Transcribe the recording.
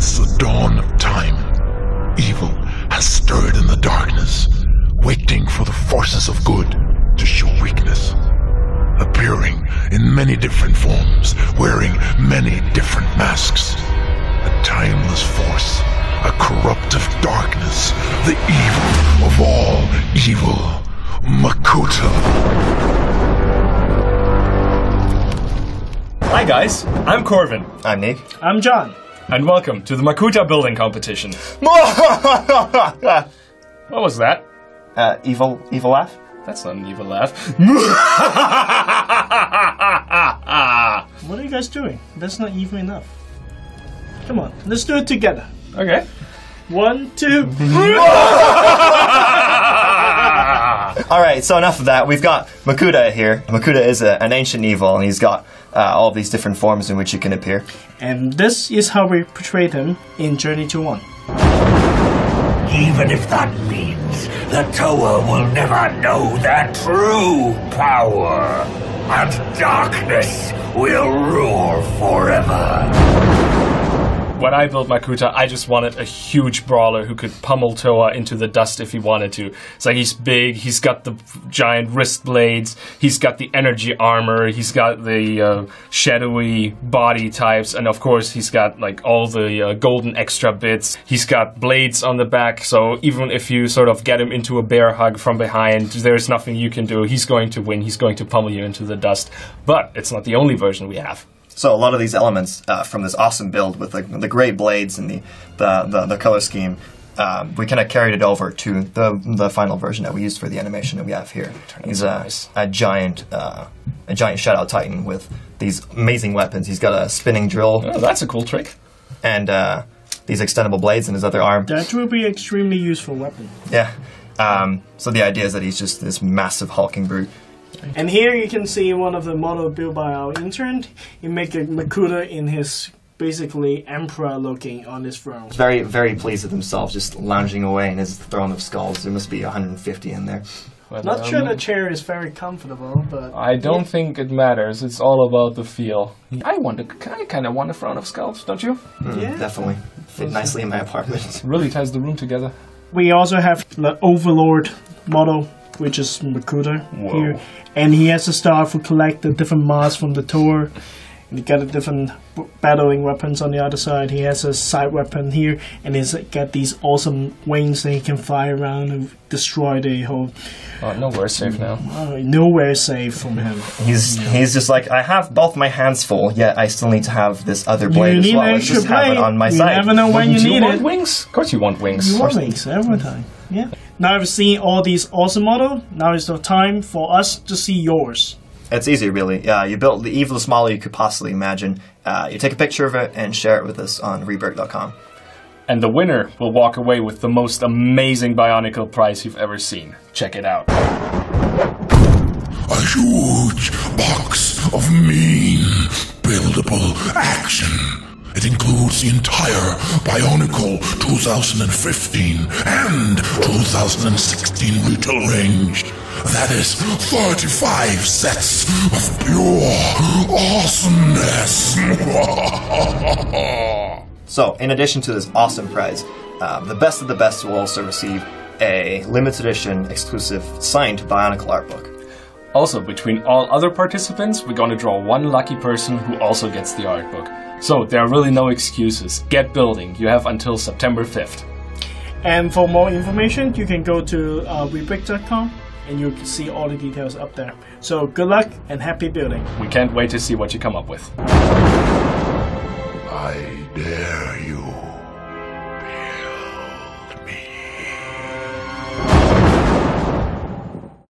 Since the dawn of time, evil has stirred in the darkness, waiting for the forces of good to show weakness. Appearing in many different forms, wearing many different masks. A timeless force, a corruptive darkness, the evil of all evil. Makuta. Hi guys, I'm Corvin, I'm Nick. I'm John. And welcome to the Makuta building competition. What was that? uh, evil, evil laugh. That's not an evil laugh. What are you guys doing? That's not even enough. Come on, let's do it together. okay. One, two. All right, so enough of that. We've got Makuta here. Makuta is a, an ancient evil, and he's got uh, all of these different forms in which he can appear. and this is how we portray him in Journey to One. Even if that means the Toa will never know their true power, and darkness will rule forever. When I built Makuta, I just wanted a huge brawler who could pummel Toa into the dust if he wanted to. It's like he's big, he's got the giant wrist blades, he's got the energy armor, he's got the uh, shadowy body types, and of course he's got like all the uh, golden extra bits. He's got blades on the back, so even if you sort of get him into a bear hug from behind, there's nothing you can do. He's going to win. He's going to pummel you into the dust. But it's not the only version we have. So a lot of these elements uh, from this awesome build with the, the great blades and the the, the, the color scheme, um, we kind of carried it over to the the final version that we used for the animation that we have here. He's a, nice. a giant uh, a giant shadow titan with these amazing weapons. He's got a spinning drill Oh, that's a cool trick. and uh, these extendable blades in his other arm. That will be extremely useful weapon. Yeah. Um, so the idea is that he's just this massive hulking brute. And here you can see one of the model built by our intern. He make a Makuta in his basically emperor looking on his throne. Very, very pleased with himself, just lounging away in his throne of skulls. There must be 150 in there. Well, Not sure um, the chair is very comfortable, but I don't think it matters. It's all about the feel. I want a, I kind of want a throne of skulls, don't you? yeah. Definitely. Fit nicely in my apartment. Really ties the room together. We also have the Overlord model, which is Makuta Whoa. here, and he has a star for collect the different masks from the Toa. And he got a different battling weapons on the other side. He has a side weapon here, and he's got these awesome wings that he can fly around and destroy the whole. Oh, no, we're safe now. Uh, nowhere safe from him. He's he's just like I have both my hands full, yet I still need to have this other blade you as well. an I extra just have it on my you side. never know when you Do you need want it. wings? Of course you want wings. You want wings every time. Yeah. Now I've seen all these awesome model. Now is the time for us to see yours. It's easy, really. Uh, you built the evilest model you could possibly imagine. Uh, you take a picture of it and share it with us on Rebrick.com. And the winner will walk away with the most amazing Bionicle prize you've ever seen. Check it out. A huge box of mean, buildable action. It includes the entire Bionicle 2015 and 2016 retail range. That is 35 sets of pure awesomeness. So, in addition to this awesome prize, uh, the best of the best will also receive a limited edition exclusive signed Bionicle art book. Also, between all other participants, we're going to draw one lucky person who also gets the art book. So, there are really no excuses. Get building. You have until September 5th. And for more information, you can go to uh, Rebrick.com and you can see all the details up there. So good luck and happy building. We can't wait to see what you come up with. I dare you.